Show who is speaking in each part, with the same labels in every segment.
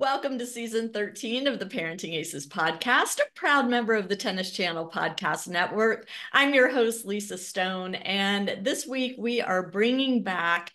Speaker 1: Welcome to season 13 of the Parenting Aces podcast, a proud member of the Tennis Channel Podcast Network. I'm your host, Lisa Stone, and this week we are bringing back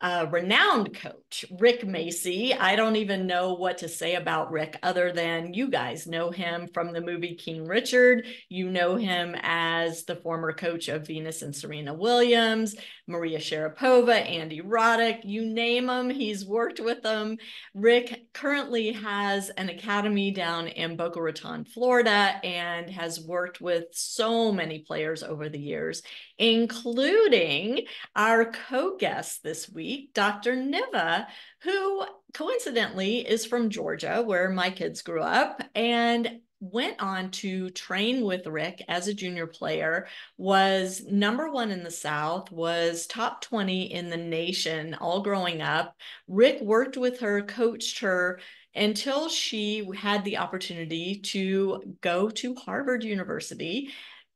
Speaker 1: a renowned coach, Rick Macci. I don't even know what to say about Rick other than you guys know him from the movie King Richard. You know him as the former coach of Venus and Serena Williams, Maria Sharapova, Andy Roddick, you name him, he's worked with them. Rick currently has an academy down in Boca Raton, Florida, and has worked with so many players over the years, including our co guest this week, Dr. Niva, who coincidentally is from Georgia, where my kids grew up. And went on to train with Rick as a junior player, was number one in the South, was top 20 in the nation all growing up. Rick worked with her, coached her until she had the opportunity to go to Harvard University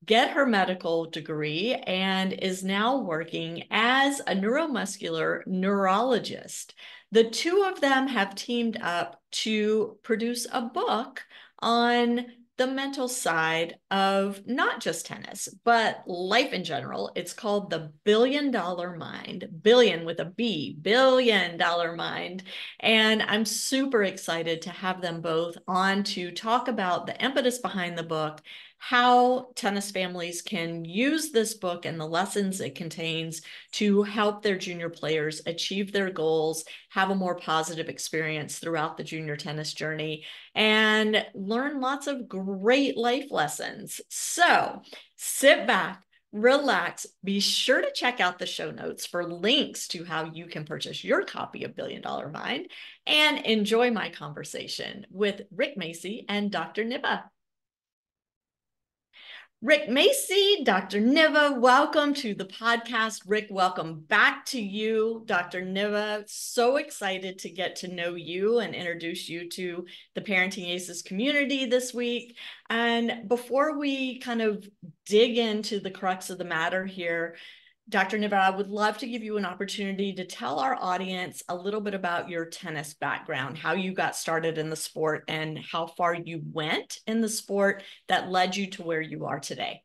Speaker 1: get her medical degree and is now working as a neuromuscular neurologist. The two of them have teamed up to produce a book on the mental side of not just tennis, but life in general. It's called the Billion Dollar Mind, billion with a B, billion dollar mind. And I'm super excited to have them both on to talk about the impetus behind the book how tennis families can use this book and the lessons it contains to help their junior players achieve their goals, have a more positive experience throughout the junior tennis journey, and learn lots of great life lessons. So sit back. Relax. Be sure to check out the show notes for links to how you can purchase your copy of Billion Dollar Mind and enjoy my conversation with Rick Macci and Dr. Niva. Rick Macci, Dr. Niva, welcome to the podcast. Rick, welcome back to you, Dr. Niva. So excited to get to know you and introduce you to the Parenting Aces community this week. And before we kind of dig into the crux of the matter here, Dr. Niva, I would love to give you an opportunity to tell our audience a little bit about your tennis background, how you got started in the sport, and how far you went in the sport that led you to where you are today.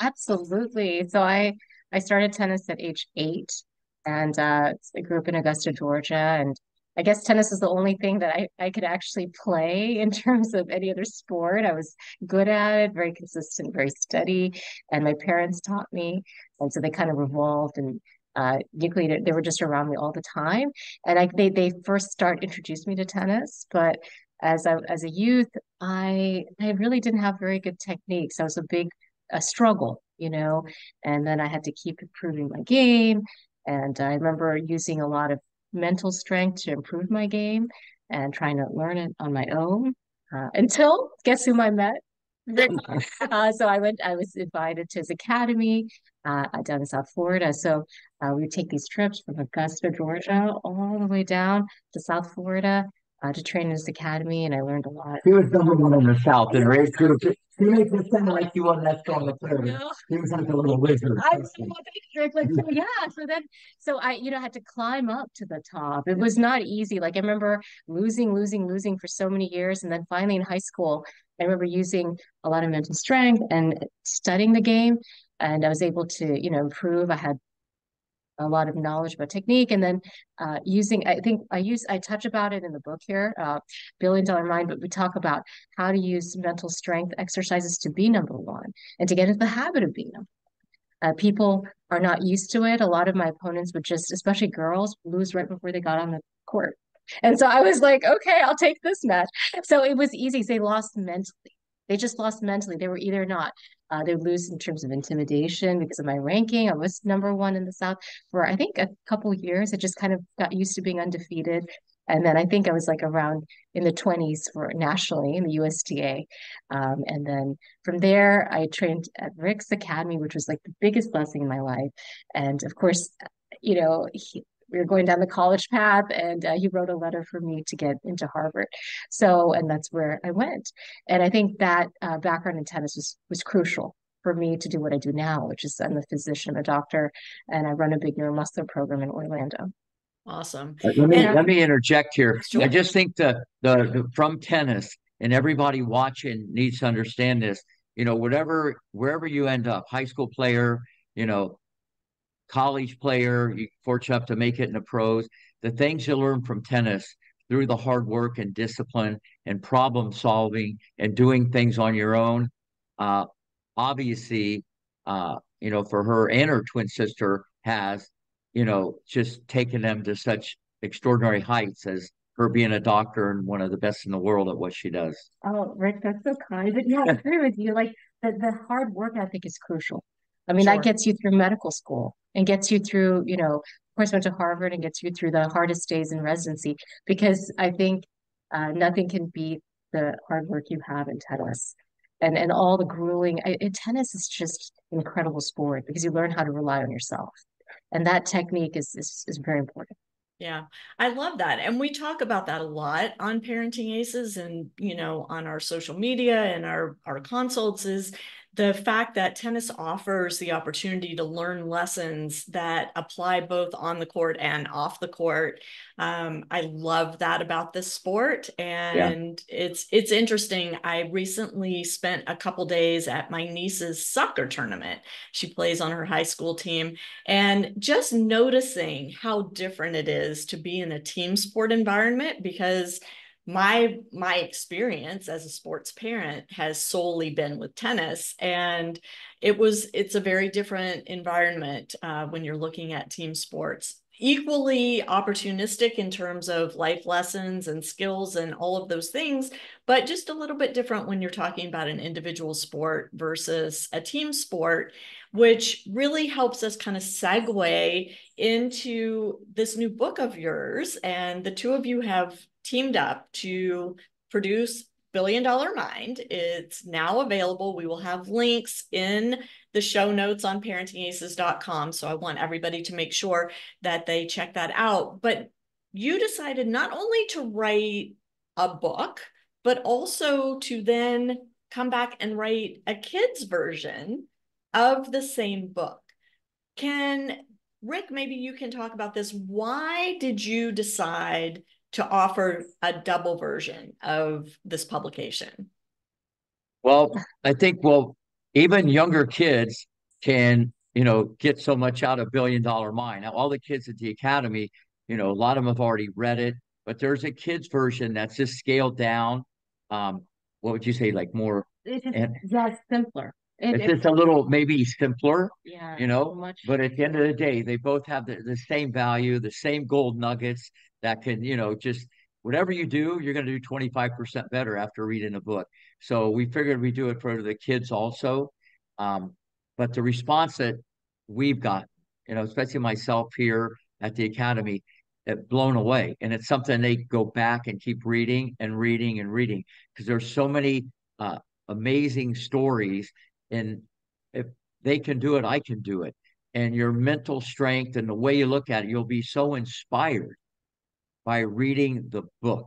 Speaker 2: Absolutely. So I I started tennis at age eight, and uh, I grew up in Augusta, Georgia, and I guess tennis is the only thing that I, I could actually play in terms of any other sport. I was good at it, very consistent, very steady, and my parents taught me. And so they kind of revolved and uh, they were just around me all the time. And I, they, they first start introduced me to tennis, but as a, as a youth, I, I really didn't have very good techniques. I was a big a struggle, you know, and then I had to keep improving my game. And I remember using a lot of mental strength to improve my game and trying to learn it on my own uh, until guess whom I met? uh, so I went, I was invited to his academy uh, down in South Florida. So uh, we would take these trips from Augusta, Georgia, all the way down to South Florida uh, to train in his academy, and I learned a lot.
Speaker 3: He was number one in the South and raised beautiful. He makes it sound like you won that strong player. He was like a little wizard. I was
Speaker 2: like, so yeah. So then, so I, you know, had to climb up to the top. It was not easy. Like I remember losing, losing, losing for so many years, and then finally in high school, I remember using a lot of mental strength and studying the game, and I was able to, you know, improve. I had a lot of knowledge about technique. And then uh, using i think i use i touch about it in the book here uh, billion dollar mind but we talk about how to use mental strength exercises to be number one and to get into the habit of being number one. Uh, people are not used to it. A lot of my opponents would just especially girls lose right before they got on the court. And so i was like okay i'll take this match. So it was easy. They lost mentally they just lost mentally they were either not uh, they lose in terms of intimidation because of my ranking. I was number one in the South for I think a couple years. I just kind of got used to being undefeated. And then I think I was like around in the 20s for nationally in the USTA. Um, and then from there, I trained at Rick's Academy, which was like the biggest blessing in my life. And of course, you know, he, we were going down the college path and uh, he wrote a letter for me to get into Harvard. So, and that's where I went. And I think that uh, background in tennis was, was crucial for me to do what I do now, which is I'm a physician, a doctor, and I run a big neuromuscular program in Orlando.
Speaker 1: Awesome.
Speaker 3: Let me
Speaker 1: And-
Speaker 3: let me interject here.
Speaker 1: Sure.
Speaker 3: I just think the, the the from tennis and everybody watching needs to understand this. You know, whatever wherever you end up, high school player, you know, college player, you fortunate enough to make it in the pros. The things you learn from tennis through the hard work and discipline and problem solving and doing things on your own. Uh, obviously, uh, you know, for her and her twin sister has, you know, just taken them to such extraordinary heights as her being a doctor and one of the best in the world at what she does.
Speaker 2: Oh, Rick, that's so kind. But yeah, I agree with you. Like the, the hard work ethic is crucial. I mean,
Speaker 1: Sure.
Speaker 2: that gets you through medical school and gets you through, you know, of course, went to Harvard and gets you through the hardest days in residency because I think uh, nothing can beat the hard work you have in tennis and and all the grueling. I, tennis is just incredible sport because you learn how to rely on yourself, and that technique is is, is very important.
Speaker 1: Yeah, I love that. And we talk about that a lot on Parenting Aces and, you know, on our social media and our, our consults is the fact that tennis offers the opportunity to learn lessons that apply both on the court and off the court. Um, I love that about this sport. And it's it's interesting. I recently spent a couple days at my niece's soccer tournament. She plays on her high school team. And just noticing how different it is to be in a team sport environment because my my experience as a sports parent has solely been with tennis and it was it's a very different environment uh, when you're looking at team sports equally opportunistic in terms of life lessons and skills and all of those things but just a little bit different when you're talking about an individual sport versus a team sport which really helps us kind of segue into this new book of yours. And the two of you have teamed up to produce Billion Dollar Mind. It's now available. We will have links in the show notes on parentingaces.com. So I want everybody to make sure that they check that out. But you decided not only to write a book, but also to then come back and write a kid's version of the same book. Can Rick, maybe you can talk about this. Why did you decide to offer a double version of this publication?
Speaker 3: Well, I think, well, even younger kids can, you know, get so much out of Billion Dollar Mind. Now, all the kids at the academy, you know, a lot of them have already read it, but there's a kids version that's just scaled down. Um, what would you say, like more?
Speaker 2: It's just
Speaker 3: And-
Speaker 2: yeah, it's simpler. It,
Speaker 3: It's
Speaker 2: it-
Speaker 3: just a little maybe simpler,
Speaker 2: yeah,
Speaker 3: you know,
Speaker 2: so much.
Speaker 3: but at the end of the day, they both have the, the same value, the same gold nuggets that can, you know, just whatever you do, you're going to do 25% better after reading a book. So we figured we do it for the kids also. Um, but the response that we've got, you know, especially myself here at the academy, it blown away. And it's something they go back and keep reading and reading and reading because there's so many uh, amazing stories. And if they can do it, I can do it. And your mental strength and the way you look at it, you'll be so inspired by reading the book.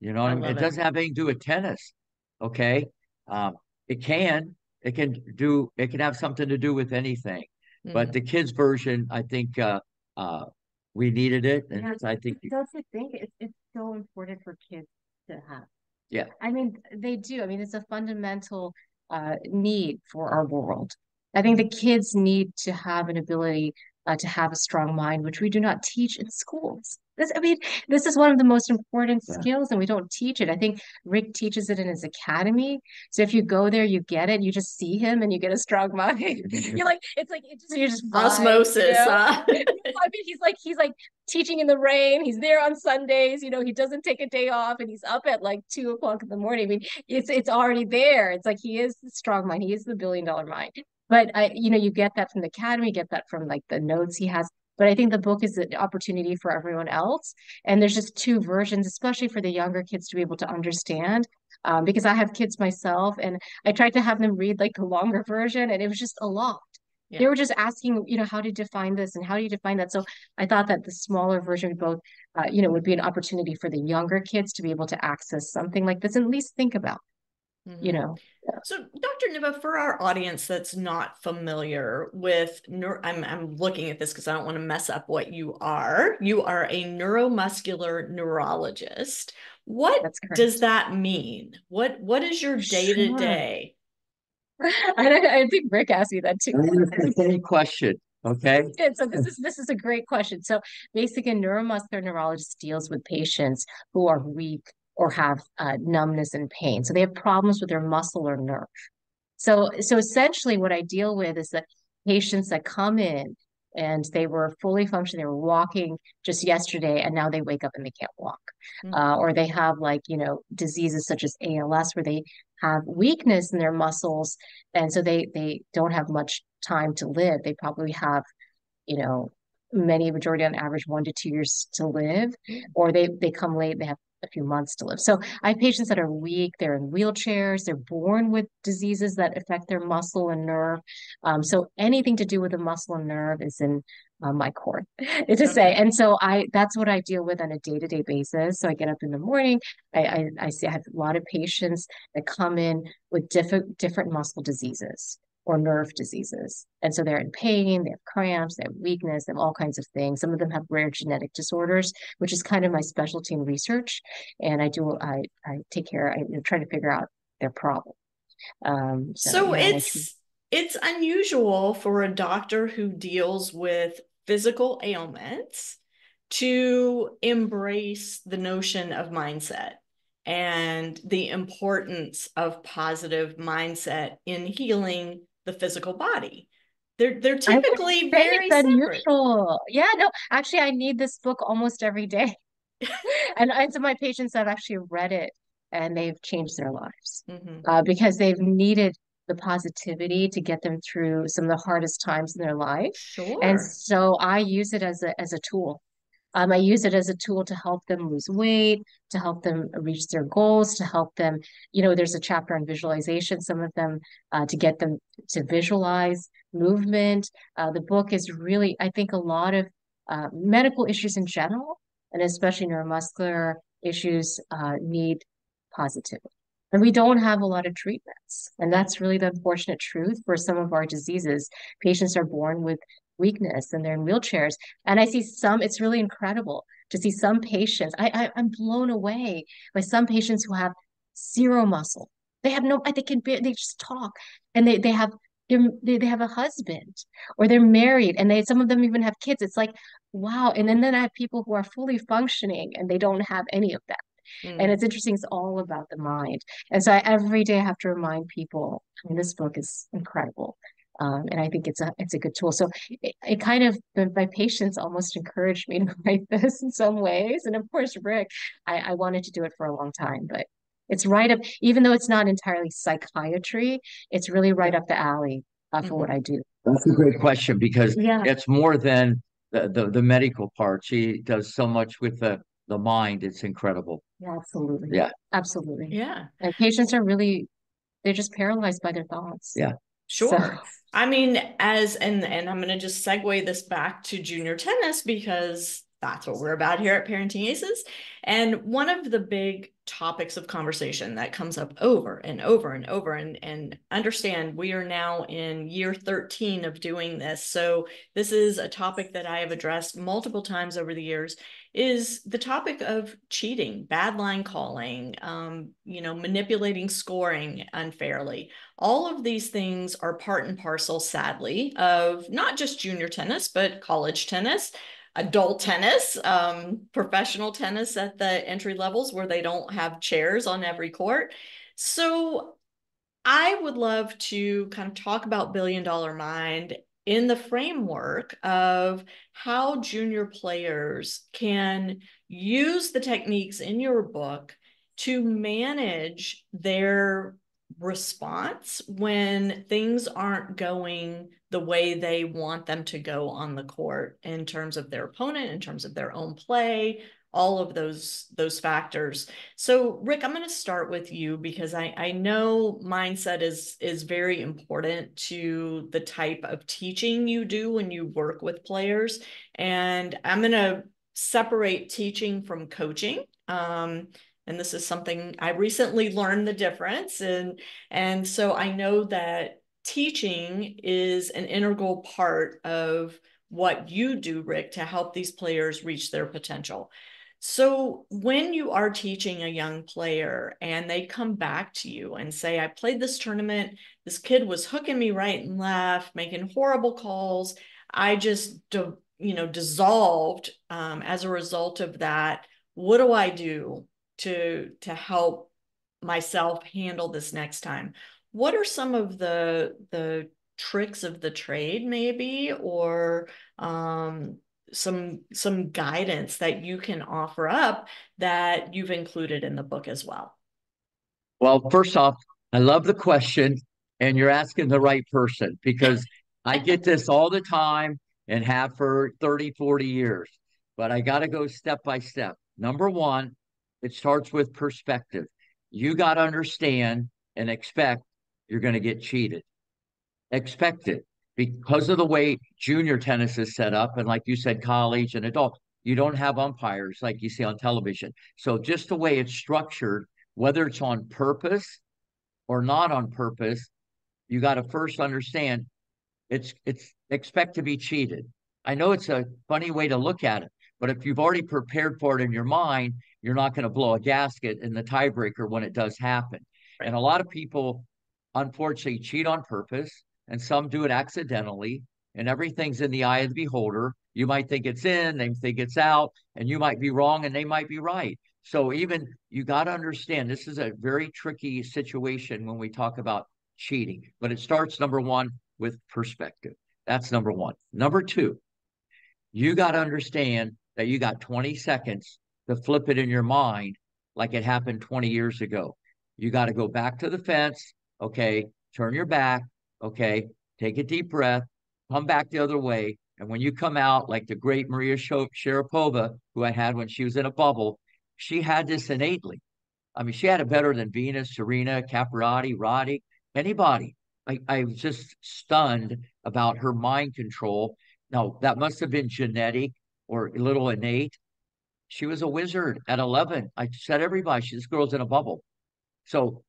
Speaker 3: You know, what
Speaker 1: I
Speaker 3: mean? it
Speaker 1: it.
Speaker 3: doesn't have anything to do with tennis. Okay. Um, it can, it can do, it can have something to do with anything. But
Speaker 1: Mhm.
Speaker 3: the kids version, I think, uh, uh, we needed it. And
Speaker 2: Yeah,
Speaker 3: I think,
Speaker 2: Don't you think it's it's so important for kids to have?
Speaker 3: Yeah.
Speaker 2: I mean, they do. I mean, it's a fundamental uh, need for our world. I think the kids need to have an ability uh, to have a strong mind, which we do not teach in schools. This, I mean, this is one of the most important
Speaker 3: Yeah.
Speaker 2: skills, and we don't teach it. I think Rick teaches it in his academy. So if you go there, you get it. You just see him, and you get a strong mind. You're like, it's like it just you just vibe, you
Speaker 1: Osmosis,
Speaker 2: know?
Speaker 1: huh?
Speaker 2: I mean, he's like he's like teaching in the rain. He's there on Sundays. You know, he doesn't take a day off, and he's up at like two o'clock in the morning. I mean, it's it's already there. It's like he is the strong mind. He is the billion dollar mind. But I, you know, you get that from the academy, get that from like the notes he has. But I think the book is an opportunity for everyone else. And there's just two versions, especially for the younger kids to be able to understand. Um, because I have kids myself, and I tried to have them read like the longer version, and it was just a lot. They were just asking, you know, how do you define this and how do you define that? So I thought that the smaller version would both, uh, you know, would be an opportunity for the younger kids to be able to access something like this and at least think about. Mm-hmm. you know.
Speaker 1: So, Dr. Niva, for our audience that's not familiar with, neuro, I'm, I'm looking at this because I don't want to mess up what you are. You are a neuromuscular neurologist. What does that mean? What What is your day to day?
Speaker 2: I, I think Rick asked me that too.
Speaker 3: Same question. Okay.
Speaker 2: And so this is this is a great question. So basically, a neuromuscular neurologist deals with patients who are weak or have uh, numbness and pain. So they have problems with their muscle or nerve. So so essentially, what I deal with is that patients that come in and they were fully functioning, they were walking just yesterday, and now they wake up and they can't walk, mm-hmm. uh, or they have like you know diseases such as ALS where they have weakness in their muscles, and so they they don't have much time to live. They probably have, you know, many majority on average one to two years to live, mm. or they they come late, they have a few months to live. So I have patients that are weak, they're in wheelchairs, they're born with diseases that affect their muscle and nerve. Um, so anything to do with the muscle and nerve is in uh, my core to say. And so I that's what I deal with on a day-to-day basis. So I get up in the morning, I, I, I see I have a lot of patients that come in with different different muscle diseases or nerve diseases. And so they're in pain, they have cramps, they have weakness, they have all kinds of things. Some of them have rare genetic disorders, which is kind of my specialty in research. And I do, I, I take care, I try to figure out their problem.
Speaker 1: Um, so, so it's, it's unusual for a doctor who deals with physical ailments to embrace the notion of mindset and the importance of positive mindset in healing the physical body. They're they're typically very unusual.
Speaker 2: Yeah, no, actually, I need this book almost every day, and, and some of my patients have actually read it and they've changed their lives mm-hmm. uh, because they've needed the positivity to get them through some of the hardest times in their life. Sure. And so I use it as a as a tool. Um, I use it as a tool to help them lose weight, to help them reach their goals, to help them, you know, there's a chapter on visualization, some of them uh, to get them to visualize movement. Uh, the book is really, I think, a lot of uh, medical issues in general, and especially neuromuscular issues, uh, need positivity. And we don't have a lot of treatments. And that's really the unfortunate truth for some of our diseases. Patients are born with weakness and they're in wheelchairs. And I see some, it's really incredible to see some patients. I, I I'm blown away by some patients who have zero muscle. They have no, they can they just talk and they, they have they they have a husband or they're married and they some of them even have kids. It's like, wow. And then, then I have people who are fully functioning and they don't have any of that. Mm. And it's interesting, it's all about the mind. And so I, every day I have to remind people, I mean, this book is incredible. Um, and I think it's a it's a good tool. So it, it kind of my patients almost encouraged me to write this in some ways. And of course, Rick, I, I wanted to do it for a long time, but it's right up. Even though it's not entirely psychiatry, it's really right up the alley uh, for mm-hmm. what I do.
Speaker 3: That's a great question because yeah. it's more than the, the the medical part. She does so much with the the mind. It's incredible.
Speaker 2: Yeah, absolutely.
Speaker 3: Yeah,
Speaker 2: absolutely.
Speaker 1: Yeah,
Speaker 2: and patients are really they're just paralyzed by their thoughts.
Speaker 3: Yeah.
Speaker 1: Sure. So. I mean, as and and I'm gonna just segue this back to junior tennis because that's what we're about here at Parenting Aces. And one of the big topics of conversation that comes up over and over and over and, and understand we are now in year 13 of doing this. So this is a topic that I have addressed multiple times over the years is the topic of cheating, bad line calling, um, you know, manipulating scoring unfairly. All of these things are part and parcel, sadly, of not just junior tennis, but college tennis adult tennis, um, professional tennis at the entry levels where they don't have chairs on every court. So I would love to kind of talk about Billion Dollar Mind in the framework of how junior players can use the techniques in your book to manage their response when things aren't going the way they want them to go on the court in terms of their opponent in terms of their own play all of those those factors. So rick i'm going to start with you because i i know mindset is is very important to the type of teaching you do when you work with players. And i'm going to separate teaching from coaching. Um, and this is something I recently learned the difference. And and so I know that teaching is an integral part of what you do Rick to help these players reach their potential. So when you are teaching a young player and they come back to you and say I played this tournament this kid was hooking me right and left making horrible calls I just you know dissolved um, as a result of that what do I do to to help myself handle this next time? What are some of the the tricks of the trade maybe or um, some some guidance that you can offer up that you've included in the book as well
Speaker 3: well first off i love the question and you're asking the right person because i get this all the time and have for 30 40 years but i got to go step by step number one it starts with perspective. You got to understand and expect you're going to get cheated. Expect it because of the way junior tennis is set up. And like you said, college and adult, you don't have umpires like you see on television. So just the way it's structured, whether it's on purpose or not on purpose, you got to first understand it's it's expect to be cheated. I know it's a funny way to look at it, but if you've already prepared for it in your mind, you're not going to blow a gasket in the tiebreaker when it does happen. Right. And a lot of people, unfortunately, cheat on purpose, and some do it accidentally. And everything's in the eye of the beholder. You might think it's in, they think it's out, and you might be wrong, and they might be right. So even you got to understand this is a very tricky situation when we talk about cheating. But it starts number one with perspective. That's number one. Number two, you got to understand that you got 20 seconds to flip it in your mind like it happened 20 years ago. You got to go back to the fence. Okay. Turn your back. Okay. Take a deep breath. Come back the other way. And when you come out, like the great Maria Sharapova, who I had when she was in a bubble, she had this innately. I mean, she had it better than Venus, Serena, Capriati, Roddick, anybody. I, I was just stunned about her mind control. Now, that must have been genetic or a little innate. She was a wizard at 11. I said everybody, this girl's in a bubble. So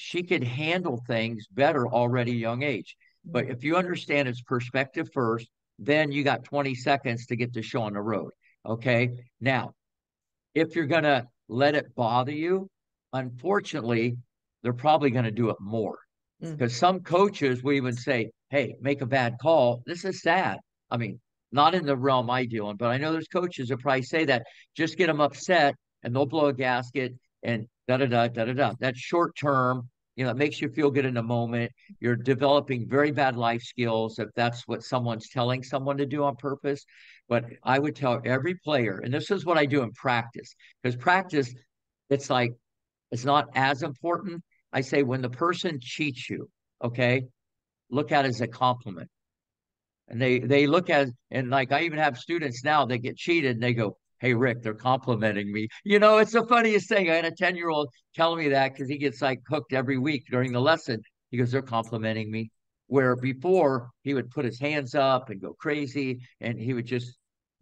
Speaker 3: she could handle things better already young age. But if you understand its perspective first, then you got 20 seconds to get the show on the road. Okay. Now, if you're going to let it bother you, unfortunately, they're probably going to do it more. Because mm. some coaches will even say, hey, make a bad call. This is sad. I mean, not in the realm I deal in, but I know there's coaches that probably say that just get them upset and they'll blow a gasket and da da da da da da. That's short term. You know, it makes you feel good in the moment. You're developing very bad life skills if that's what someone's telling someone to do on purpose. But I would tell every player, and this is what I do in practice, because practice, it's like it's not as important. I say when the person cheats you, okay, look at it as a compliment and they they look at and like I even have students now that get cheated and they go, "Hey Rick, they're complimenting me." You know, it's the funniest thing. I had a ten year old telling me that because he gets like hooked every week during the lesson. He goes, "They're complimenting me." Where before he would put his hands up and go crazy, and he would just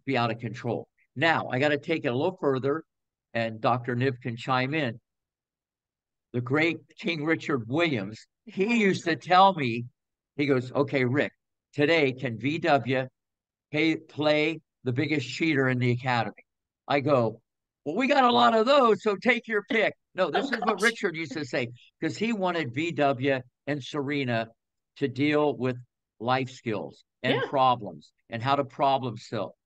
Speaker 3: be out of control. Now I got to take it a little further, and Dr. Niv can chime in. The great King Richard Williams, he used to tell me, he goes, "Okay, Rick, today can VW pay, play the biggest cheater in the academy? I go, well, we got a lot of those, so take your pick. No, oh, this oh, is gosh. what Richard used to say because he wanted VW and Serena to deal with life skills and yeah. problems and how to problem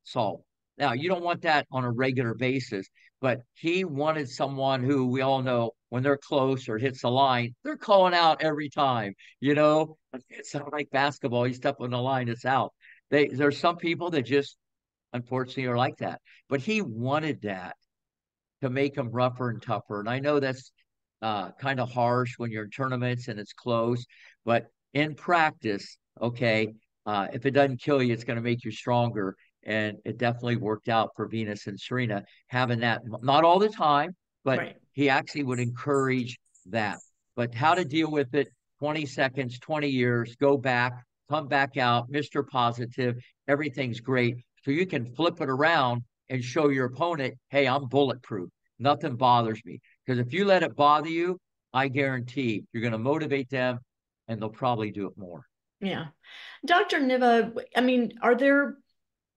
Speaker 3: solve. Now, you don't want that on a regular basis, but he wanted someone who we all know when they're close or hits the line, they're calling out every time. You know, it's not like basketball. You step on the line, it's out. They there's some people that just unfortunately are like that. But he wanted that to make them rougher and tougher. And I know that's uh, kind of harsh when you're in tournaments and it's close, but in practice, okay, uh, if it doesn't kill you, it's going to make you stronger. And it definitely worked out for Venus and Serena having that, not all the time, but right. he actually would encourage that. But how to deal with it 20 seconds, 20 years, go back, come back out, Mr. Positive, everything's great. So you can flip it around and show your opponent, hey, I'm bulletproof. Nothing bothers me. Because if you let it bother you, I guarantee you're going to motivate them and they'll probably do it more.
Speaker 1: Yeah. Dr. Niva, I mean, are there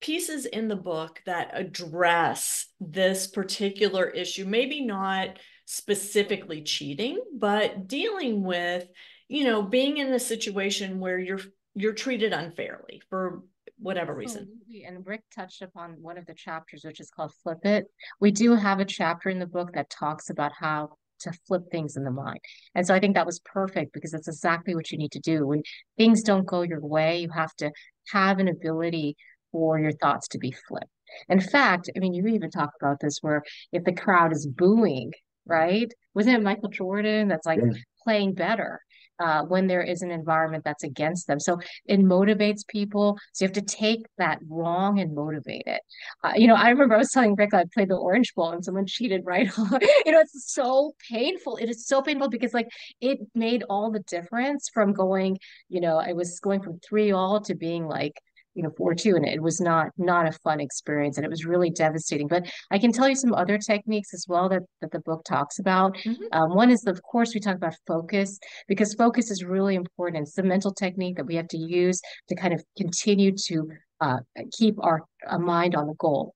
Speaker 1: pieces in the book that address this particular issue? Maybe not specifically cheating, but dealing with, you know, being in a situation where you're you're treated unfairly for whatever reason.
Speaker 2: And Rick touched upon one of the chapters, which is called Flip It. We do have a chapter in the book that talks about how to flip things in the mind. And so I think that was perfect because that's exactly what you need to do. When things don't go your way, you have to have an ability for your thoughts to be flipped. In fact, I mean, you even talk about this where if the crowd is booing, right? Wasn't it Michael Jordan that's like yeah. playing better? Uh, when there is an environment that's against them. So it motivates people. So you have to take that wrong and motivate it. Uh, you know, I remember I was telling Rick I played the Orange Bowl and someone cheated right you know, it's so painful. It is so painful because like it made all the difference from going, you know, I was going from three all to being like you know four two and it was not not a fun experience and it was really devastating but i can tell you some other techniques as well that that the book talks about mm-hmm. um, one is of course we talk about focus because focus is really important it's the mental technique that we have to use to kind of continue to uh, keep our mind on the goal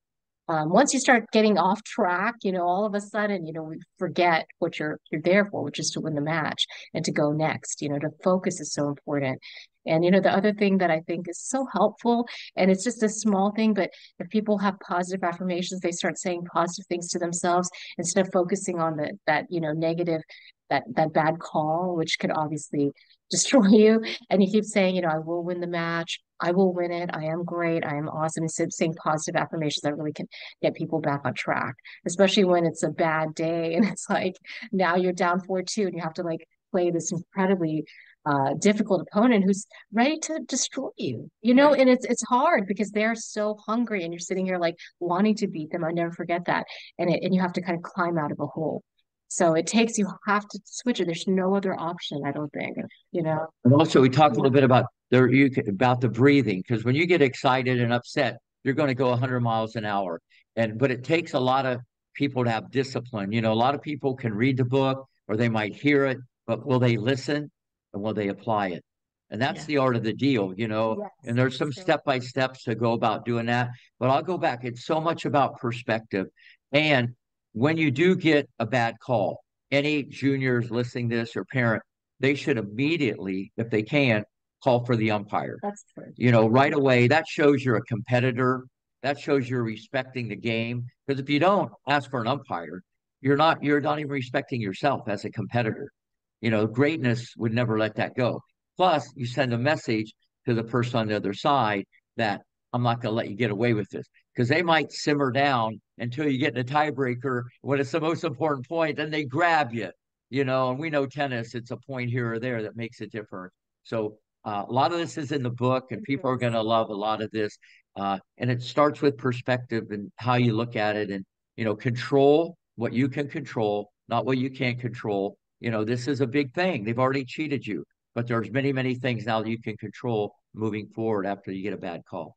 Speaker 2: um, once you start getting off track, you know, all of a sudden, you know, we forget what you're you're there for, which is to win the match and to go next. You know, to focus is so important. And you know, the other thing that I think is so helpful, and it's just a small thing, but if people have positive affirmations, they start saying positive things to themselves instead of focusing on the that you know negative, that that bad call, which could obviously destroy you. And you keep saying, you know, I will win the match. I will win it. I am great. I am awesome. Instead of saying positive affirmations that really can get people back on track, especially when it's a bad day and it's like now you're down 4 2 and you have to like play this incredibly uh, difficult opponent who's ready to destroy you, you know, right. and it's it's hard because they're so hungry and you're sitting here like wanting to beat them. I never forget that. And it, and you have to kind of climb out of a hole. So it takes you have to switch it. There's no other option, I don't think. You know.
Speaker 3: And also, we talked a little bit about there you about the breathing because when you get excited and upset, you're going to go 100 miles an hour. And but it takes a lot of people to have discipline. You know, a lot of people can read the book or they might hear it, but will they listen and will they apply it? And that's yeah. the art of the deal, you know. Yes, and there's some step by steps to go about doing that. But I'll go back. It's so much about perspective. And when you do get a bad call, any juniors listening this or parent, they should immediately, if they can, call for the umpire.
Speaker 2: That's true.
Speaker 3: You know, right away, that shows you're a competitor. That shows you're respecting the game. Because if you don't ask for an umpire, you're not you're not even respecting yourself as a competitor. You know, greatness would never let that go. Plus, you send a message to the person on the other side that I'm not going to let you get away with this because they might simmer down until you get in a tiebreaker when it's the most important point, then they grab you, you know. And we know tennis, it's a point here or there that makes a difference. So uh, a lot of this is in the book, and people are going to love a lot of this. Uh, and it starts with perspective and how you look at it, and you know, control what you can control, not what you can't control. You know, this is a big thing. They've already cheated you, but there's many, many things now that you can control moving forward after you get a bad call.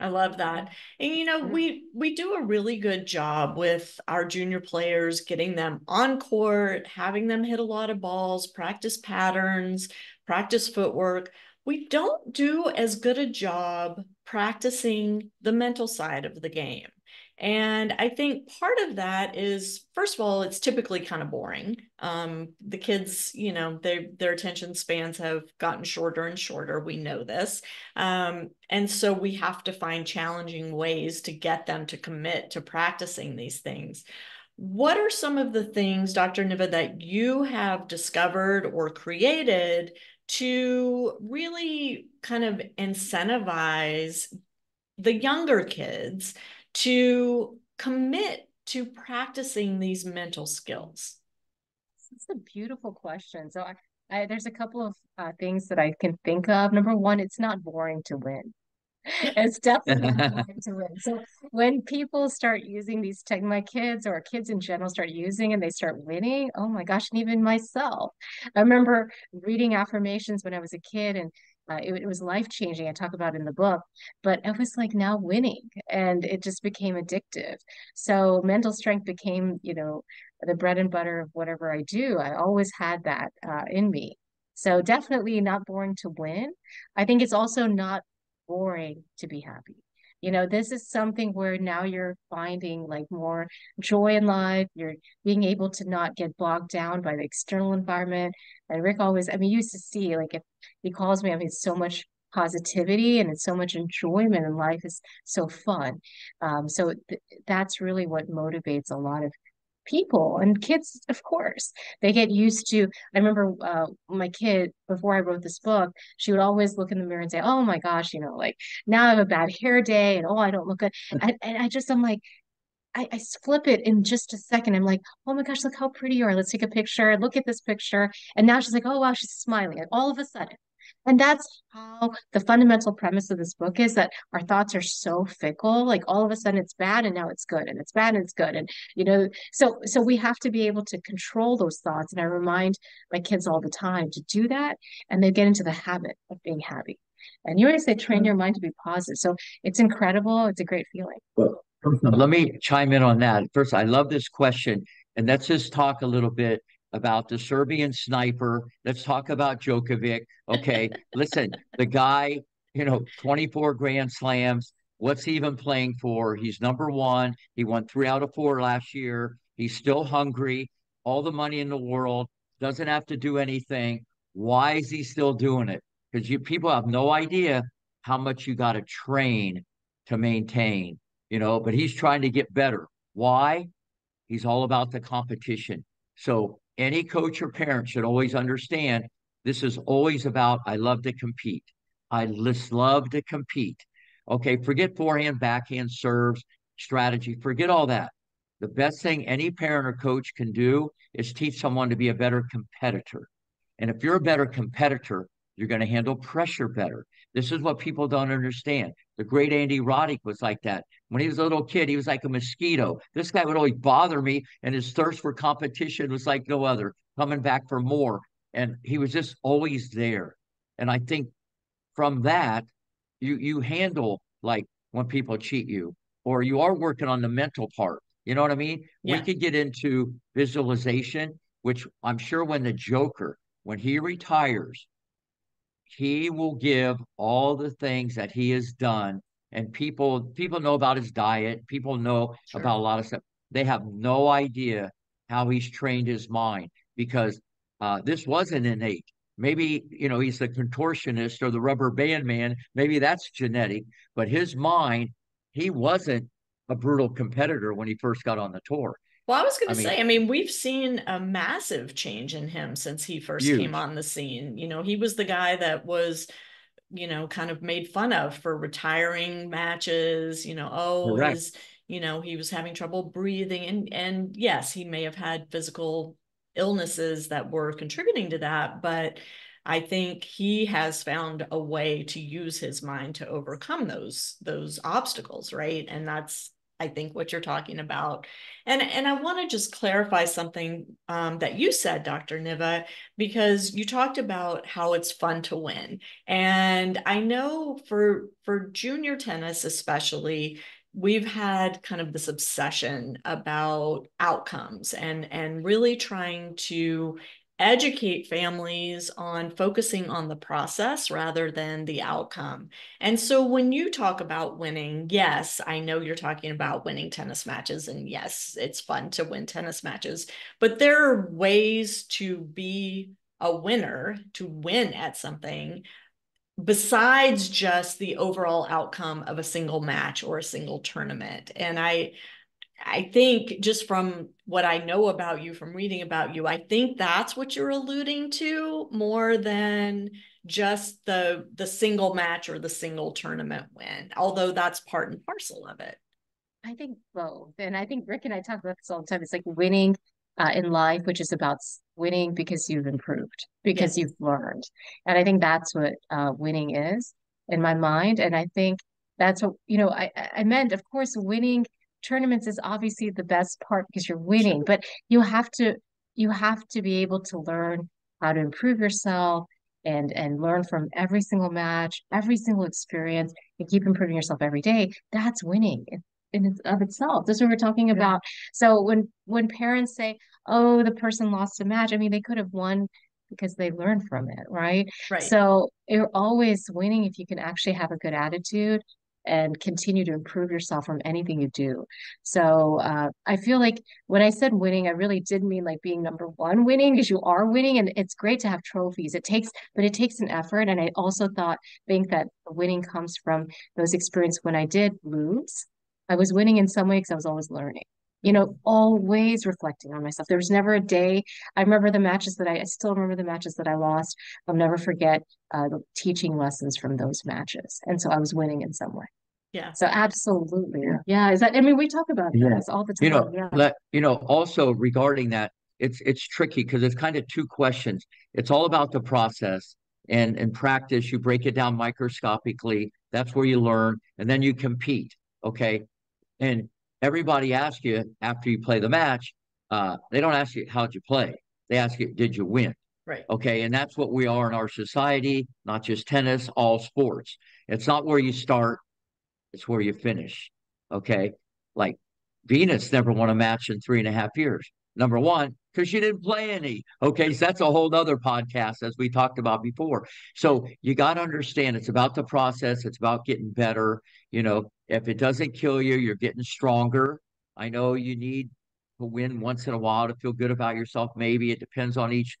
Speaker 1: I love that. And you know, mm-hmm. we we do a really good job with our junior players getting them on court, having them hit a lot of balls, practice patterns, practice footwork. We don't do as good a job practicing the mental side of the game. And I think part of that is, first of all, it's typically kind of boring. Um, the kids, you know, they, their attention spans have gotten shorter and shorter. We know this. Um, and so we have to find challenging ways to get them to commit to practicing these things. What are some of the things, Dr. Niva, that you have discovered or created to really kind of incentivize the younger kids to commit to practicing these mental skills?
Speaker 2: It's a beautiful question. So I, I, there's a couple of uh, things that I can think of. Number one, it's not boring to win. It's definitely not boring to win. So when people start using these tech, my kids or kids in general start using and they start winning, oh my gosh, and even myself. I remember reading affirmations when I was a kid and uh, it, it, was life changing. I talk about in the book, but it was like now winning, and it just became addictive. So mental strength became, you know, the bread and butter of whatever I do. I always had that uh, in me. So definitely not boring to win. I think it's also not boring to be happy. You know, this is something where now you're finding like more joy in life. You're being able to not get bogged down by the external environment. And Rick always, I mean, used to see like if he calls me, I mean, so much positivity and it's so much enjoyment in life is so fun. Um, so th- that's really what motivates a lot of people and kids of course they get used to i remember uh, my kid before i wrote this book she would always look in the mirror and say oh my gosh you know like now i have a bad hair day and oh i don't look good and, and i just i'm like I, I flip it in just a second. I'm like, oh my gosh, look how pretty you are. Let's take a picture. Look at this picture. And now she's like, oh wow, she's smiling. And all of a sudden, and that's how the fundamental premise of this book is that our thoughts are so fickle. Like all of a sudden it's bad and now it's good and it's bad and it's good. And you know, so so we have to be able to control those thoughts. And I remind my kids all the time to do that and they get into the habit of being happy. And you always say train your mind to be positive. So it's incredible. It's a great feeling.
Speaker 3: Let me chime in on that. First, I love this question. And let's just talk a little bit about the Serbian sniper. Let's talk about Djokovic. Okay, listen, the guy, you know, 24 Grand Slams. What's he even playing for? He's number one. He won three out of four last year. He's still hungry. All the money in the world. Doesn't have to do anything. Why is he still doing it? Because you people have no idea how much you got to train to maintain. You know, but he's trying to get better. Why? He's all about the competition. So any coach or parent should always understand this is always about I love to compete. I just love to compete. Okay, forget forehand, backhand serves, strategy, forget all that. The best thing any parent or coach can do is teach someone to be a better competitor. And if you're a better competitor, you're going to handle pressure better. This is what people don't understand. The great Andy Roddick was like that. When he was a little kid, he was like a mosquito. This guy would always bother me, and his thirst for competition was like no other, coming back for more. And he was just always there. And I think from that, you you handle like when people cheat you, or you are working on the mental part. You know what I mean? Yeah. We could get into visualization, which I'm sure when the Joker, when he retires, he will give all the things that he has done. And people people know about his diet. People know sure. about a lot of stuff. They have no idea how he's trained his mind because uh, this wasn't innate. Maybe you know he's the contortionist or the rubber band man. Maybe that's genetic but his mind he wasn't a brutal competitor when he first got on the tour
Speaker 1: well, I was going to say, mean, I mean, we've seen a massive change in him since he first huge. came on the scene. You know, he was the guy that was, you know, kind of made fun of for retiring matches. You know, oh, his, you know, he was having trouble breathing, and and yes, he may have had physical illnesses that were contributing to that, but I think he has found a way to use his mind to overcome those those obstacles, right? And that's I think what you're talking about. And, and I want to just clarify something um, that you said, Dr. Niva, because you talked about how it's fun to win. And I know for for junior tennis especially, we've had kind of this obsession about outcomes and and really trying to educate families on focusing on the process rather than the outcome. And so when you talk about winning, yes, I know you're talking about winning tennis matches, and yes, it's fun to win tennis matches, but there are ways to be a winner, to win at something besides just the overall outcome of a single match or a single tournament. And I I think just from what I know about you, from reading about you, I think that's what you're alluding to more than just the the single match or the single tournament win. Although that's part and parcel of it.
Speaker 2: I think both, and I think Rick and I talk about this all the time. It's like winning uh, in life, which is about winning because you've improved, because yes. you've learned, and I think that's what uh, winning is in my mind. And I think that's what you know. I I meant, of course, winning tournaments is obviously the best part because you're winning, but you have to you have to be able to learn how to improve yourself and and learn from every single match, every single experience, and keep improving yourself every day, that's winning in, of itself. That's what we're talking yeah. about. So when when parents say, "Oh, the person lost a match," I mean, they could have won because they learned from it, right?
Speaker 1: Right.
Speaker 2: So you're always winning if you can actually have a good attitude and continue to improve yourself from anything you do. So uh, I feel like when I said winning, I really did mean like being number one winning because you are winning, and it's great to have trophies. It takes, but it takes an effort. And I also thought think that winning comes from those experiences when I did lose. I was winning in some way because I was always learning. You know, always reflecting on myself. There was never a day. I remember the matches that I, I still remember the matches that I lost. I'll never forget uh, teaching lessons from those matches. And so I was winning in some way.
Speaker 1: Yeah.
Speaker 2: So absolutely. Yeah. yeah. Is that I mean we talk about yeah. this all the time.
Speaker 3: You know,
Speaker 2: yeah.
Speaker 3: let you know, also regarding that, it's it's tricky because it's kind of two questions. It's all about the process. And in practice, you break it down microscopically. That's where you learn, and then you compete. Okay. And everybody asks you after you play the match, uh, they don't ask you how'd you play. They ask you, did you win?
Speaker 1: Right.
Speaker 3: Okay. And that's what we are in our society, not just tennis, all sports. It's not where you start, it's where you finish. Okay. Like Venus never won a match in three and a half years. Number one, because she didn't play any. Okay. So that's a whole other podcast, as we talked about before. So you got to understand it's about the process, it's about getting better. You know, if it doesn't kill you, you're getting stronger. I know you need to win once in a while to feel good about yourself. Maybe it depends on each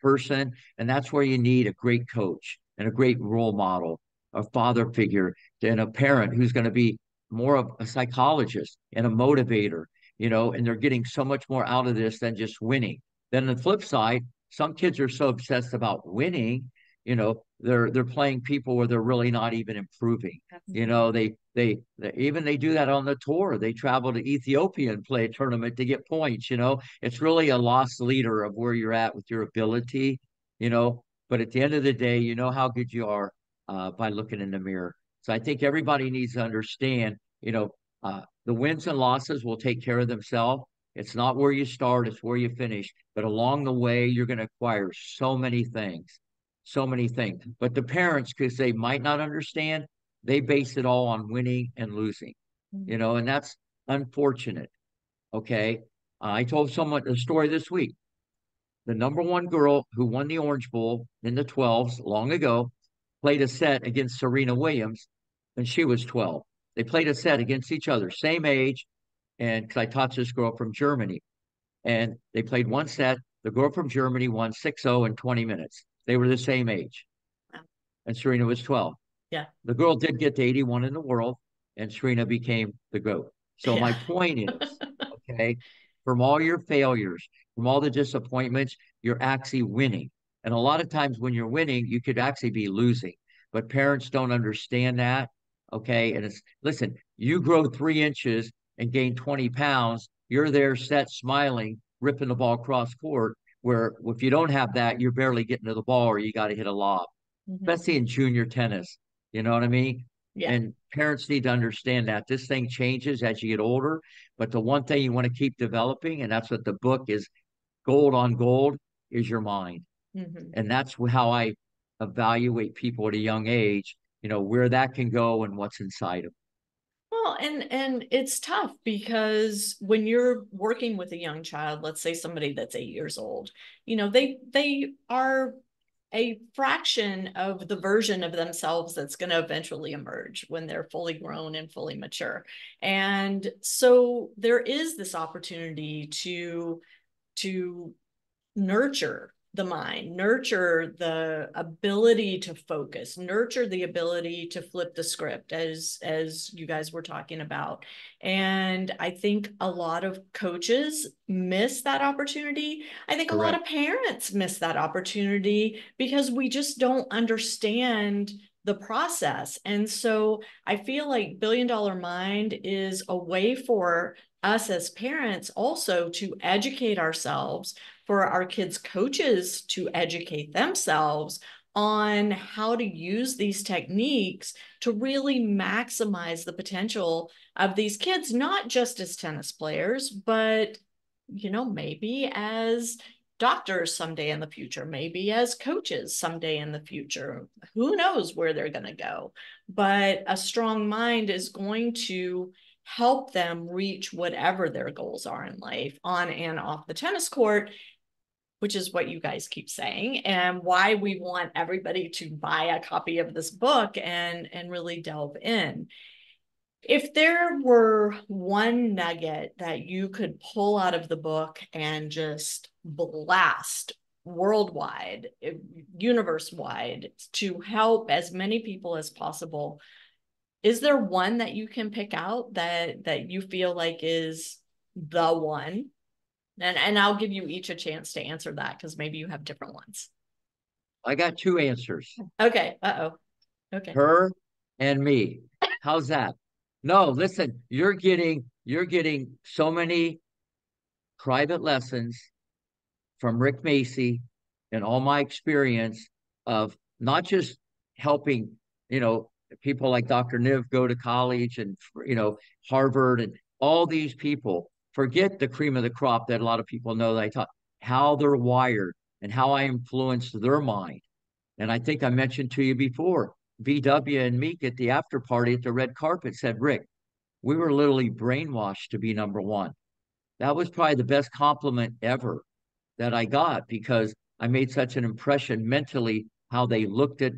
Speaker 3: person. And that's where you need a great coach and a great role model, a father figure, and a parent who's going to be more of a psychologist and a motivator, you know, and they're getting so much more out of this than just winning. Then the flip side, some kids are so obsessed about winning, you know, they're they're playing people where they're really not even improving. You know, they, they they even they do that on the tour. They travel to Ethiopia and play a tournament to get points. You know, it's really a lost leader of where you're at with your ability. You know, but at the end of the day, you know how good you are uh, by looking in the mirror. So I think everybody needs to understand. You know, uh, the wins and losses will take care of themselves. It's not where you start; it's where you finish. But along the way, you're going to acquire so many things so many things. But the parents, because they might not understand, they base it all on winning and losing, you know, and that's unfortunate. Okay. I told someone a story this week. The number one girl who won the Orange Bowl in the 12s long ago played a set against Serena Williams when she was 12. They played a set against each other, same age. And because I taught this girl from Germany, and they played one set. The girl from Germany won 6 0 in 20 minutes. They were the same age. Wow. And Serena was 12.
Speaker 1: Yeah.
Speaker 3: The girl did get to 81 in the world, and Serena became the GOAT. So yeah. my point is, okay, from all your failures, from all the disappointments, you're actually winning. And a lot of times when you're winning, you could actually be losing. But parents don't understand that. Okay. And it's listen, you grow three inches and gain 20 pounds, you're there set smiling, ripping the ball cross court where if you don't have that, you're barely getting to the ball or you got to hit a lob, mm-hmm. especially in junior tennis. You know what I mean?
Speaker 1: Yeah.
Speaker 3: And parents need to understand that this thing changes as you get older. But the one thing you want to keep developing, and that's what the book is gold on gold, is your mind. Mm-hmm. And that's how I evaluate people at a young age, you know, where that can go and what's inside them.
Speaker 1: Well, and and it's tough because when you're working with a young child, let's say somebody that's 8 years old, you know, they they are a fraction of the version of themselves that's going to eventually emerge when they're fully grown and fully mature. And so there is this opportunity to to nurture the mind, nurture the ability to focus, nurture the ability to flip the script as as you guys were talking about. And I think a lot of coaches miss that opportunity. I think Correct. a lot of parents miss that opportunity because we just don't understand the process. And so I feel like Billion Dollar Mind is a way for us as parents also to educate ourselves for our kids' coaches to educate themselves on how to use these techniques to really maximize the potential of these kids, not just as tennis players, but you know, maybe as doctors someday in the future, maybe as coaches someday in the future. Who knows where they're going to go? But a strong mind is going to help them reach whatever their goals are in life on and off the tennis court which is what you guys keep saying and why we want everybody to buy a copy of this book and and really delve in if there were one nugget that you could pull out of the book and just blast worldwide, eh, universe wide, to help as many people as possible, is there one that you can pick out that that you feel like is the one? And and I'll give you each a chance to answer that because maybe you have different ones.
Speaker 3: I got two answers.
Speaker 1: Okay. Uh oh. Okay.
Speaker 3: Her and me. How's that? No, listen, you're getting you're getting so many private lessons from Rick Macci and all my experience of not just helping, you know, people like Dr. Niva go to college and you know Harvard and all these people. Forget the cream of the crop that a lot of people know that I taught how they're wired and how I influenced their mind. And I think I mentioned to you before, VW and Meek at the after party at the red carpet said, Rick, we were literally brainwashed to be number one. That was probably the best compliment ever that I got because I made such an impression mentally how they looked at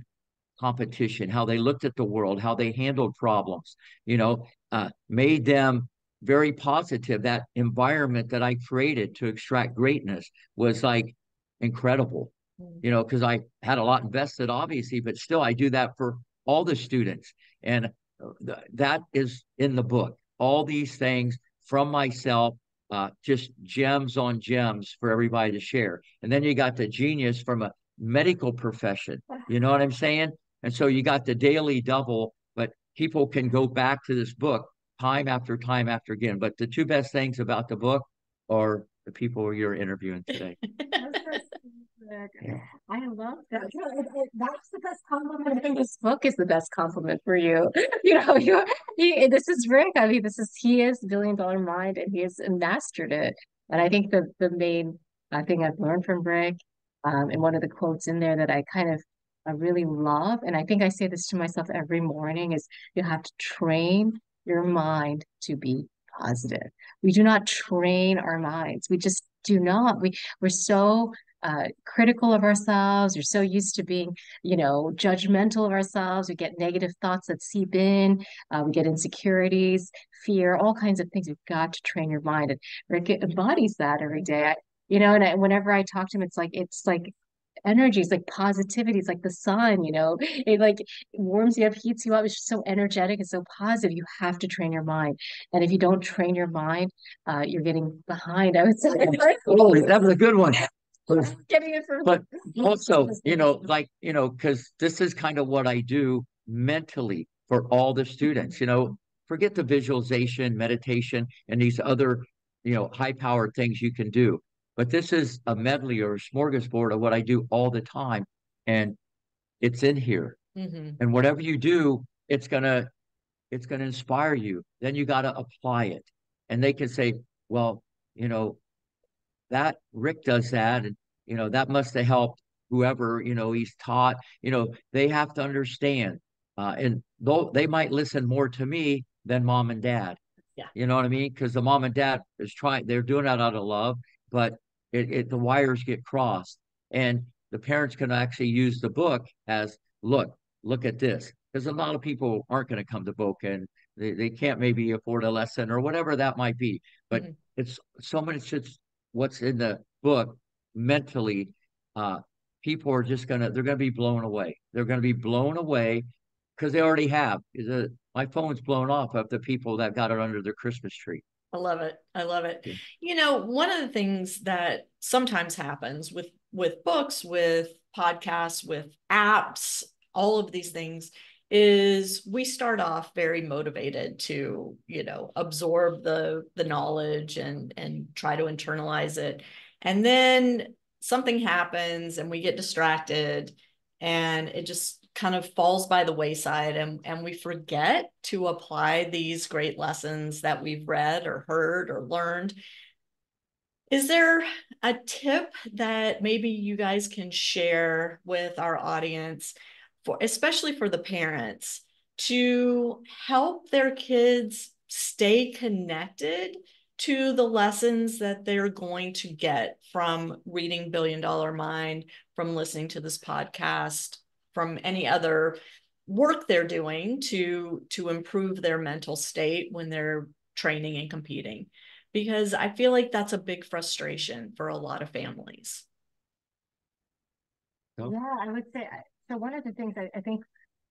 Speaker 3: competition, how they looked at the world, how they handled problems, you know, uh, made them very positive. That environment that I created to extract greatness was like incredible you know, because I had a lot invested, obviously, but still, I do that for all the students. And uh, th- that is in the book. All these things from myself, uh, just gems on gems for everybody to share. And then you got the genius from a medical profession. You know what I'm saying? And so you got the daily double, but people can go back to this book time after time after again. But the two best things about the book are the people you're interviewing today.
Speaker 2: I love that. That's the best compliment. I think this book is the best compliment for you. You know, you he, this is Rick. I mean, this is he is billion dollar mind and he has mastered it. And I think the the main uh, thing I've learned from Rick, um, and one of the quotes in there that I kind of I really love, and I think I say this to myself every morning, is you have to train your mind to be positive. We do not train our minds. We just do not. We we're so uh, critical of ourselves. We're so used to being, you know, judgmental of ourselves. We get negative thoughts that seep in. Uh, we get insecurities, fear, all kinds of things. You've got to train your mind, and Rick embodies that every day. I, you know, and I, whenever I talk to him, it's like it's like energy it's like positivity it's like the sun you know? It like warms you up heats you up it's just so energetic and so positive you have to train your mind. And if you don't train your mind uh, you're getting behind i would say.
Speaker 3: Oh that was a good one.
Speaker 2: Getting it from
Speaker 3: but also you know like you know because this is kind of what i do mentally for all the students you know? Forget the visualization meditation and these other you know high powered things you can do but this is a medley or a smorgasbord of what i do all the time and it's in here mm-hmm. and whatever you do it's gonna it's gonna inspire you then you got to apply it and they can say well you know that Rick does that, and you know that must have helped whoever you know he's taught. You know they have to understand, uh, and though they might listen more to me than mom and dad.
Speaker 1: Yeah,
Speaker 3: you know what I mean? Because the mom and dad is trying; they're doing that out of love, but it, it the wires get crossed, and the parents can actually use the Boca as look, look at this, because a lot of people aren't going to come to book and they, they can't maybe afford a lesson or whatever that might be. But mm-hmm. it's so much it's what's in the book mentally, uh, people are just gonna they're gonna be blown away. They're gonna be blown away because they already have. The, my phone's blown off of the people that got it under their Christmas tree.
Speaker 1: I love it. I love it. Yeah. You know, one of the things that sometimes happens with with books, with podcasts, with apps, all of these things is we start off very motivated to you know absorb the the knowledge and and try to internalize it and then something happens and we get distracted and it just kind of falls by the wayside and and we forget to apply these great lessons that we've read or heard or learned. Is there a tip that maybe you guys can share with our audience for especially for the parents to help their kids stay connected to the lessons that they're going to get from reading Billion Dollar Mind, from listening to this podcast, from any other work they're doing to to improve their mental state when they're training and competing because I feel like that's a big frustration for a lot of families.
Speaker 2: Yeah, I would say so. One of the things I, I think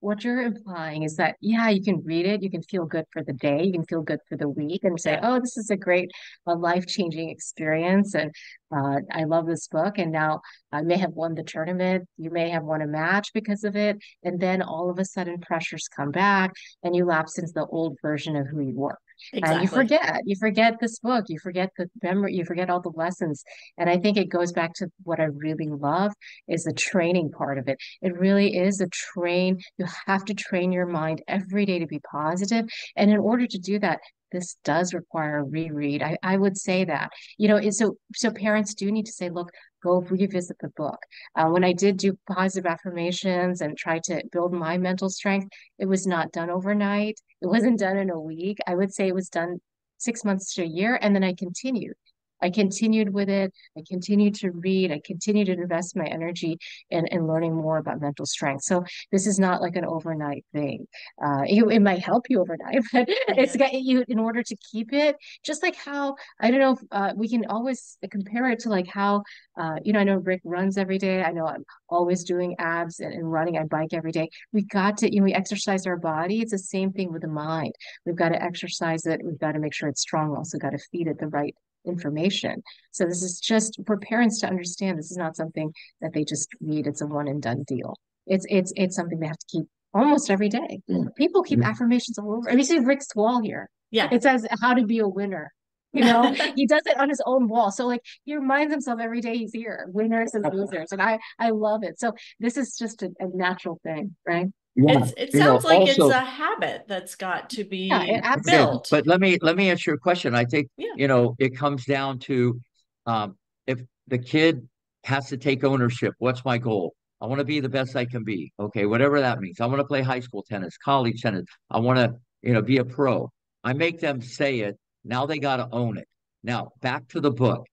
Speaker 2: what you're implying is that, yeah, you can read it, you can feel good for the day, you can feel good for the week, and say, oh, this is a great, a life-changing experience. And uh, I love this book. And now I may have won the tournament, you may have won a match because of it. And then all of a sudden, pressures come back, and you lapse into the old version of who you were. Exactly. And you forget, you forget this book, you forget the memory, you forget all the lessons. And I think it goes back to what I really love is the training part of it. It really is a train. You have to train your mind every day to be positive. And in order to do that, this does require a reread. I, I would say that, you know, so so parents do need to say, look, go revisit the book. Uh, when I did do positive affirmations and try to build my mental strength, it was not done overnight. It wasn't done in a week. I would say it was done six months to a year. And then I continued. I continued with it. I continued to read. I continued to invest my energy in, in learning more about mental strength. So this is not like an overnight thing. Uh, it, it might help you overnight, but it's got you in order to keep it. Just like how I don't know if uh, we can always compare it to like how uh, you know I know Rick runs every day. I know I'm always doing abs and, and running. I bike every day. We got to you know we exercise our body. It's the same thing with the mind. We've got to exercise it. We've got to make sure it's strong. We also got to feed it the right information. So this is just for parents to understand this is not something that they just read. It's a one and done deal. It's it's it's something they have to keep almost every day. People keep mm-hmm. affirmations all over. I mean, see Rick's wall here.
Speaker 1: Yeah.
Speaker 2: It says how to be a winner. You know, he does it on his own wall. So like he reminds himself every day he's here, winners and losers. And I I love it. So this is just a, a natural thing, right?
Speaker 1: Yeah. it sounds know, like also, it's a habit that's got to be yeah, built.
Speaker 3: But let me let me answer your question. I think yeah. you know it comes down to um, if the kid has to take ownership. What's my goal? I want to be the best I can be. Okay, whatever that means. I want to play high school tennis, college tennis. I want to you know be a pro. I make them say it. Now they got to own it. Now back to the book.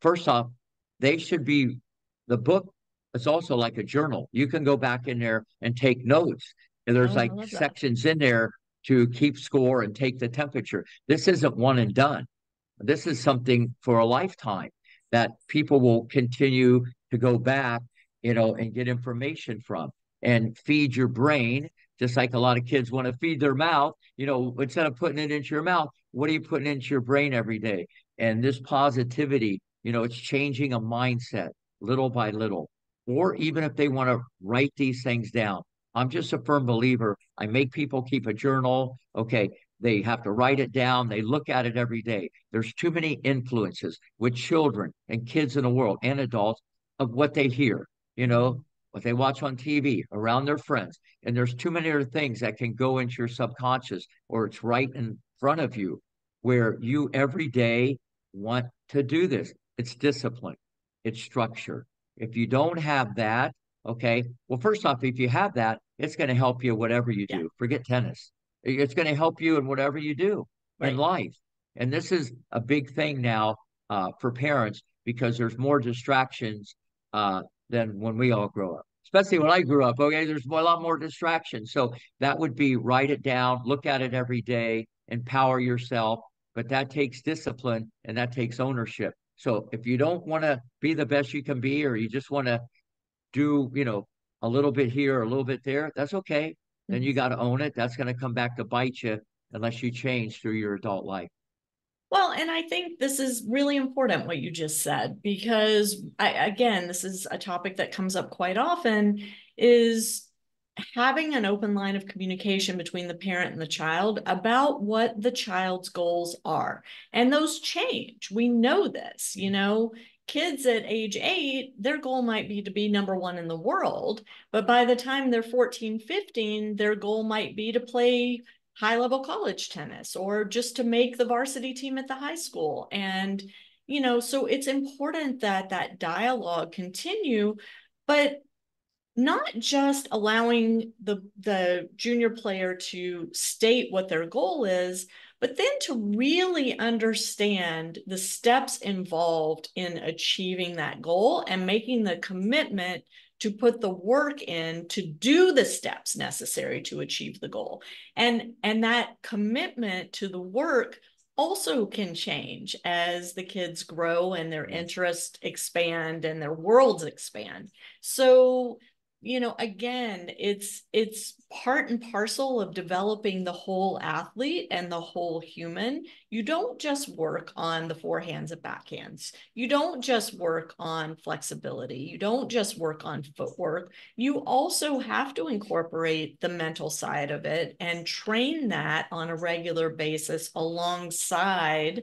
Speaker 3: First off, they should be the book it's also like a journal. You can go back in there and take notes. And there's oh, like sections in there to keep score and take the temperature. This isn't one and done. This is something for a lifetime that people will continue to go back, you know, and get information from and feed your brain, just like a lot of kids want to feed their mouth. You know, instead of putting it into your mouth, what are you putting into your brain every day? And this positivity, you know, it's changing a mindset little by little or even if they want to write these things down. I'm just a firm believer. I make people keep a journal. Okay. They have to write it down. They look at it every day. There's too many influences with children and kids in the world and adults of what they hear, you know, what they watch on TV around their friends. And there's too many other things that can go into your subconscious or it's right in front of you where you every day want to do this. It's discipline, it's structure, if you don't have that, okay, well, first off, if you have that, it's going to help you whatever you do. Yeah. Forget tennis. It's going to help you in whatever you do right. in life. And this is a big thing now uh, for parents because there's more distractions uh, than when we all grow up. Especially when I grew up, okay, there's a lot more distractions. So that would be write it down, look at it every day, empower yourself. But that takes discipline and that takes ownership. So if you don't want to be the best you can be, or you just want to do, you know, a little bit here, a little bit there, that's okay. Then you mm-hmm. got to own it. That's going to come back to bite you unless you change through your adult life.
Speaker 1: Well, and I think this is really important what you just said because I again, this is a topic that comes up quite often is having an open line of communication between the parent and the child about what the child's goals are. And those change. We know this, you know, kids at age eight, their goal might be to be number one in the world. But by the time they're 14, 15, their goal might be to play high level college tennis or just to make the varsity team at the high school. And you know, so it's important that that dialogue continue, but not just allowing the the junior player to state what their goal is but then to really understand the steps involved in achieving that goal and making the commitment to put the work in to do the steps necessary to achieve the goal. And and that commitment to the work also can change as the kids grow and their mm-hmm. interests expand and their worlds expand. So you know again it's it's part and parcel of developing the whole athlete and the whole human. You don't just work on the forehands and backhands. You don't just work on flexibility. You don't just work on footwork. You also have to incorporate the mental side of it and train that on a regular basis alongside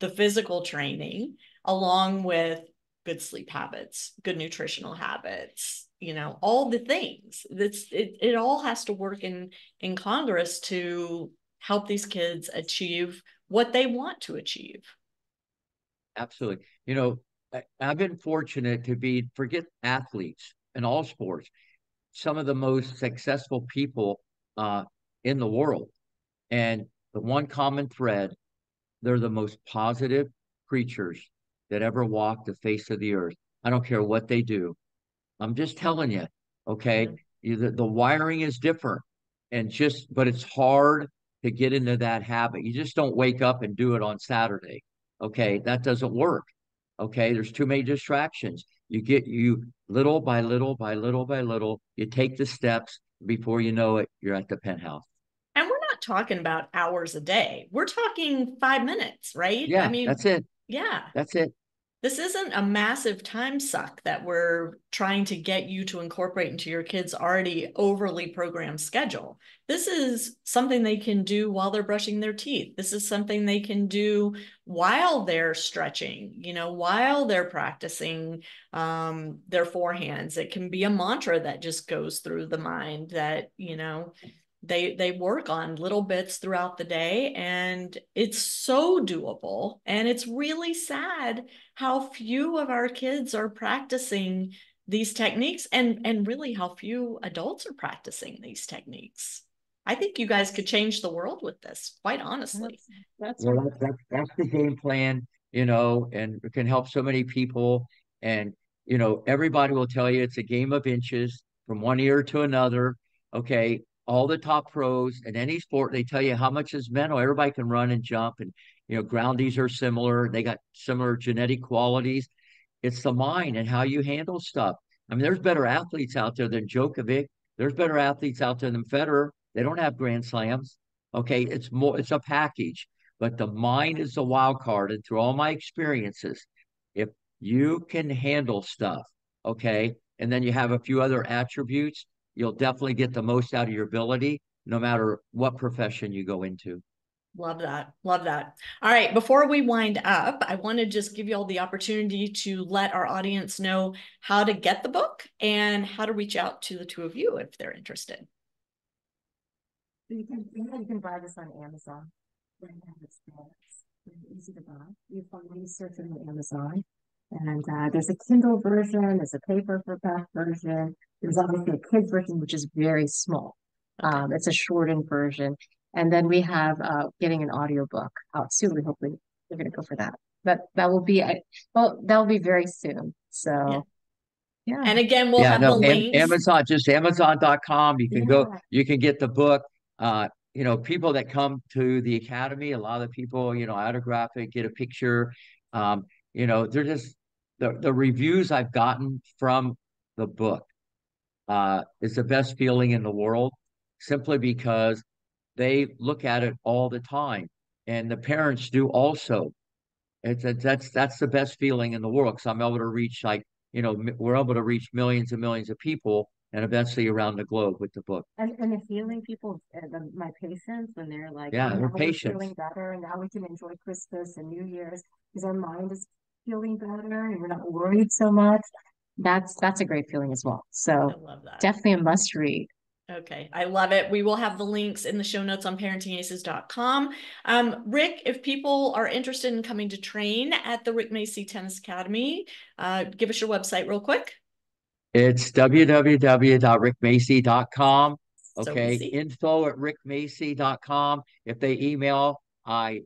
Speaker 1: the physical training along with good sleep habits good nutritional habits you know all the things. That's it, it all has to work in in congress to help these kids achieve what they want to achieve.
Speaker 3: Absolutely. You know I, i've been fortunate to be forget athletes in all sports some of the most successful people uh, in the world. And the one common thread they're the most positive creatures that ever walked the face of the earth i don't care what they do I'm just telling you, okay? Mm-hmm. You, the, the wiring is different and just, but it's hard to get into that habit. You just don't wake up and do it on Saturday. Okay. That doesn't work. Okay. There's too many distractions. You get you little by little by little by little, you take the steps before you know it, you're at the penthouse.
Speaker 1: And we're not talking about hours a day. We're talking five minutes, right?
Speaker 3: Yeah. I mean, that's it.
Speaker 1: Yeah.
Speaker 3: That's it
Speaker 1: this isn't a massive time suck that we're trying to get you to incorporate into your kids' already overly programmed schedule. This is something they can do while they're brushing their teeth. This is something they can do while they're stretching, you know, while they're practicing um, their forehands. It can be a mantra that just goes through the mind that, you know, they they work on little bits throughout the day and it's so doable. And it's really sad how few of our kids are practicing these techniques and and really how few adults are practicing these techniques. I think you guys could change the world with this quite honestly.
Speaker 3: That's that's, well, that's, that's the game plan you know and it can help so many people. And you know everybody will tell you it's a game of inches from one ear to another okay all the top pros in any sport, they tell you how much is mental. Everybody can run and jump, and you know, groundies are similar. They got similar genetic qualities. It's the mind and how you handle stuff. I mean, there's better athletes out there than Djokovic. There's better athletes out there than Federer. They don't have grand slams. Okay, it's more. It's a package, but the mind is the wild card. And through all my experiences, if you can handle stuff, okay, and then you have a few other attributes, you'll definitely get the most out of your ability, no matter what profession you go into.
Speaker 1: Love that. Love that. All right. Before we wind up, I want to just give you all the opportunity to let our audience know how to get the book and how to reach out to the two of you if they're interested.
Speaker 2: You can, you can buy this on Amazon. It's easy to buy. You find research on Amazon. And uh, there's a Kindle version, there's a paperback version, there's obviously a kids version, which is very small. Um, it's a shortened version. And then we have uh, getting an audiobook out soon. We hopefully we're going to go for that. But that will be, well, that will be very soon. So, yeah.
Speaker 1: yeah. And again, we'll yeah, have no, the links.
Speaker 3: Amazon, just Amazon.com. You can yeah. go, you can get the book. Uh, you know, people that come to the academy, a lot of people, you know, autograph it, get a picture. Um, you know, they're just the, the reviews I've gotten from the book uh, is the best feeling in the world simply because they look at it all the time. And the parents do also. It's a, that's that's the best feeling in the world because i'm able to reach like you know we're able to reach millions and millions of people and eventually around the globe with the book.
Speaker 2: And, and the healing people uh, the, my patients when they're like
Speaker 3: yeah they're patient
Speaker 2: feeling better and now we can enjoy christmas and new year's because our mind is feeling better and we're not worried so much. That's that's a great feeling as well. So definitely a must read.
Speaker 1: Okay, I love it. We will have the links in the show notes on parentingaces.com. Um, Rick, if people are interested in coming to train at the Rick Macci Tennis Academy, uh, give us your website real quick.
Speaker 3: It's www.rickmacci.com. Okay,
Speaker 1: So easy.
Speaker 3: info at rickmacci.com. If they email, I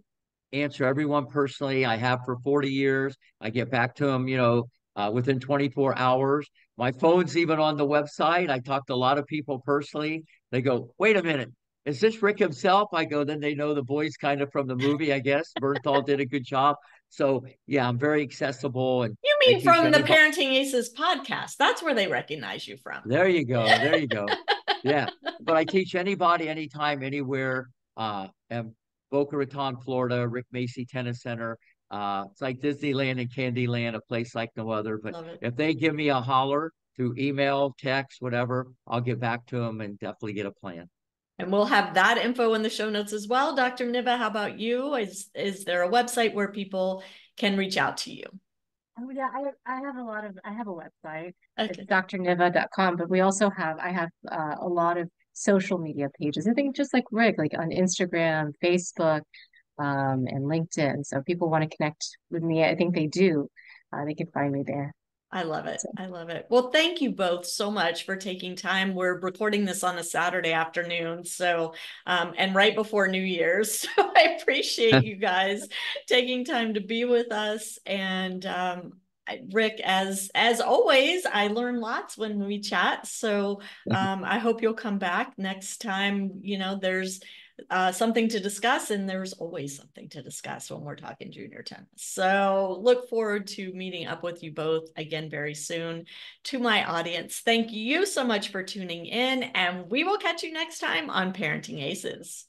Speaker 3: answer everyone personally. I have for 40 years. I get back to them, you know, uh, within 24 hours. My phone's even on the website. I talk to a lot of people personally. They go, wait a minute, is this Rick himself? I go, then they know the voice kind of from the movie, I guess. Bernthal did a good job. So yeah, I'm very accessible and
Speaker 1: You mean from the Parenting Aces podcast? That's where they recognize you from.
Speaker 3: There you go. There you go. Yeah. But I teach anybody, anytime, anywhere. Uh, in Boca Raton, Florida, Rick Macci Tennis Center. Uh, it's like Disneyland and Candyland, a place like no other. But if they give me a holler through email, text, whatever, I'll get back to them and definitely get a plan.
Speaker 1: And we'll have that info in the show notes as well. Dr. Niva, how about you? Is is there a website where people can reach out to you?
Speaker 2: Oh yeah, I I have a lot of I have a website. It's drniva.com, but we also have I have uh, a lot of social media pages. I think just like Rick, like on Instagram, Facebook, um, and LinkedIn. So people want to connect with me, I think they do. Uh, they can find me there.
Speaker 1: I love it. I love it. Well, thank you both so much for taking time. We're recording this on a Saturday afternoon, so um, and right before New Year's. So I appreciate you guys taking time to be with us. And um, Rick, as as always, I learn lots when we chat. So um, I hope you'll come back next time. You know, there's uh, something to discuss, and there's always something to discuss when we're talking junior tennis. So look forward to meeting up with you both again very soon. To my audience, thank you so much for tuning in, and we will catch you next time on Parenting Aces.